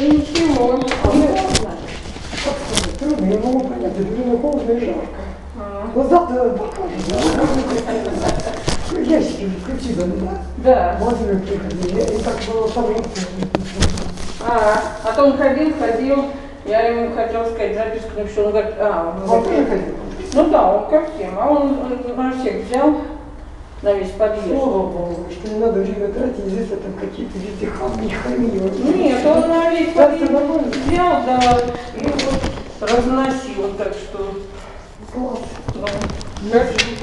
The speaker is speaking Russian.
Ничего. А мне трудно, я могу понять, это мне холодно и жарко. А, Но завтра покажем, да? Ящики включили, да? Да. Владимир приходил, я и так было самое А, а то он ходил, ходил. Я ему хотела сказать записку напишу. Он говорит, а, он Вот говорит, приходил. ну да, он ко всем. А он, он на всех взял на весь подъезд. Слава Богу, что не надо время тратить, здесь это какие-то везде хамни, хамни. Нет, он на весь Да, нормально. взял, да, и вот разносил, так что, Класс. ну, Merci.